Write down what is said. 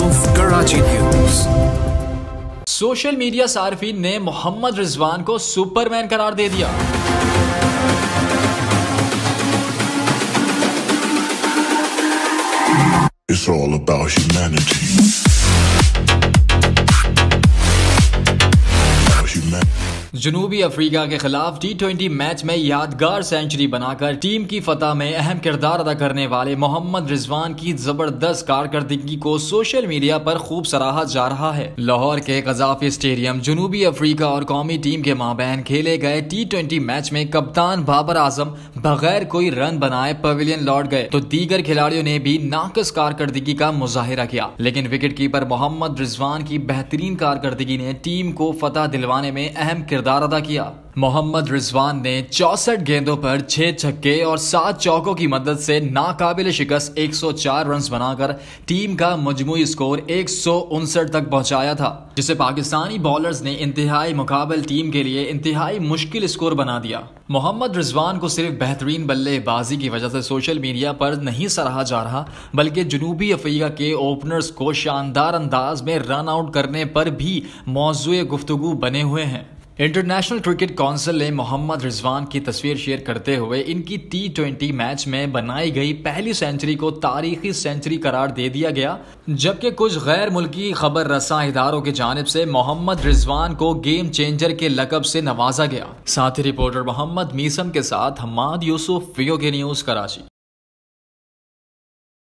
Of Karachi news social media सार्फिन ने मोहम्मद रिजवान को Superman करार दे दिया It's all about humanity. जनूबी अफ्रीका के खिलाफ टी ट्वेंटी मैच में यादगार सेंचुरी बनाकर टीम की फतह में अहम किरदार अदा करने वाले मोहम्मद रिजवान की ज़बरदस्त कारकर्दगी को सोशल मीडिया पर खूब सराहा जा रहा है। लाहौर के कजाफी स्टेडियम, जनूबी अफ्रीका और कौमी टीम के माबैन खेले गए टी ट्वेंटी मैच में कप्तान बाबर आज़म बगैर कोई रन बनाए पवेलियन लौट गए। तो दीगर खिलाड़ियों ने भी नाकस कारकर्दगी का मुजाहिरा किया। लेकिन विकेट कीपर मोहम्मद रिजवान की बेहतरीन कारकर्दगी ने टीम को फतह दिलवाने में अहम किरदार किरदार अदा किया। मोहम्मद रिजवान ने चौसठ गेंदों पर छह छक्के और सात चौकों की मदद से नाकाबिल शिकस्त 104 रन बनाकर टीम का मजमू स्कोर एक सौ उनसठ तक पहुँचाया था, जिसे पाकिस्तानी बॉलर्स ने इंतहाई मुकाबल टीम के लिए इंतहाई मुश्किल स्कोर बना दिया। मोहम्मद रिजवान को सिर्फ़ बेहतरीन बल्लेबाजी की वजह से सोशल मीडिया पर नहीं सराहा जा रहा, बल्कि जनूबी अफ्रीका के ओपनर्स को शानदार अंदाज में रन आउट करने पर भी मौजू गुफ्तगु बने हुए हैं। इंटरनेशनल क्रिकेट काउंसिल ने मोहम्मद रिजवान की तस्वीर शेयर करते हुए इनकी टी ट्वेंटी मैच में बनाई गई पहली सेंचुरी को तारीखी सेंचुरी करार दे दिया गया, जबकि कुछ गैर मुल्की खबर रसा इदारों की जानब से मोहम्मद रिजवान को गेम चेंजर के लकब से नवाजा गया। साथ ही रिपोर्टर मोहम्मद मीसम के साथ Hammad Yousuf VO K news Karachi.